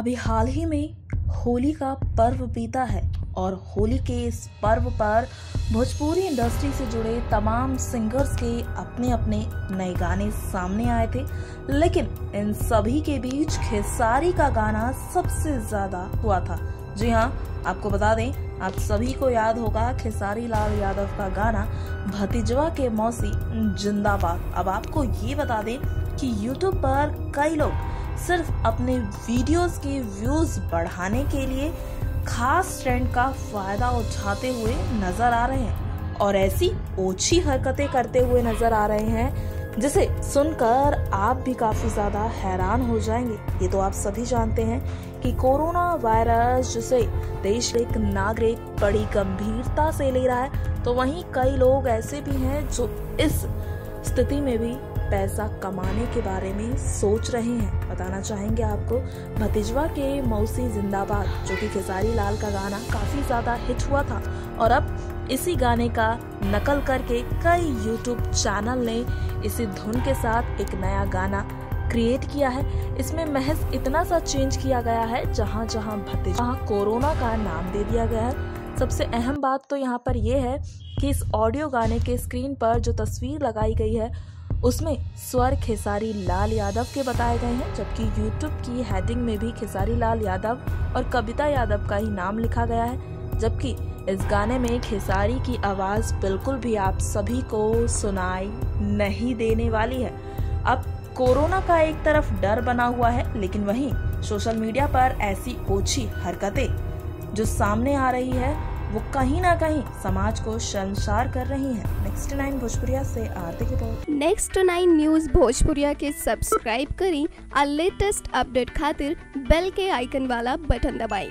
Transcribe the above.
अभी हाल ही में होली का पर्व बीता है और होली के इस पर्व पर भोजपुरी इंडस्ट्री से जुड़े तमाम सिंगर्स के अपने अपने नए गाने सामने आए थे। लेकिन इन सभी के बीच खेसारी का गाना सबसे ज़्यादा हुआ था। जी हाँ आपको बता दें, आप सभी को याद होगा खेसारी लाल यादव का गाना भतीजवा के मौसी जिंदाबाद। अब आपको ये बता दें कि YouTube पर कई लोग सिर्फ़ अपने वीडियोस के व्यूज़ बढ़ाने के लिए खास ट्रेंड का फ़ायदा उठाते हुए नज़र आ रहे हैं। और ऐसी ओछी हरकतें करते हुए नज़र आ रहे हैं, जिसे सुनकर आप भी काफ़ी ज़्यादा हैरान हो जाएँगे। ये तो आप सभी जानते हैं कि कोरोना वायरस जिसे देश एक नागरिक बड़ी गंभीरता से ले रहा है तो वहीं कई लोग ऐसे भी हैं जो इस स्थिति में भी पैसा कमाने के बारे में सोच रहे हैं। बताना चाहेंगे आपको, भतीजवा के मौसी जिंदाबाद, जो कि खेसारी लाल का गाना काफ़ी ज़्यादा हिट हुआ था। और अब इसी गाने का नकल करके कई यूट्यूब चैनल ने इसी धुन के साथ एक नया गाना क्रिएट किया है। इसमें महज इतना सा चेंज किया गया है, जहाँ जहाँ भतीजा कोरोना का नाम दे दिया गया है। सबसे अहम बात तो यहाँ पर यह है कि इस ऑडियो गाने के स्क्रीन पर जो तस्वीर लगाई गई है उसमें स्वर खेसारी लाल यादव के बताए गए हैं, जबकि यूट्यूब की हेडिंग में भी खेसारी लाल यादव और कविता यादव का ही नाम लिखा गया है, जबकि इस गाने में खेसारी की आवाज़ बिल्कुल भी आप सभी को सुनाई नहीं देने वाली है। अब कोरोना का एक तरफ़ डर बना हुआ है, लेकिन वहीं सोशल मीडिया पर ऐसी ओछी हरकतें जो सामने आ रही है वो कहीं ना कहीं समाज को संसार कर रही है। नेक्स्ट नाइन भोजपुरिया से Aarti report. Next nine news Bhojpuria के सब्सक्राइब करी। और लेटेस्ट अपडेट खातिर बेल के आइकन वाला बटन दबाएँ।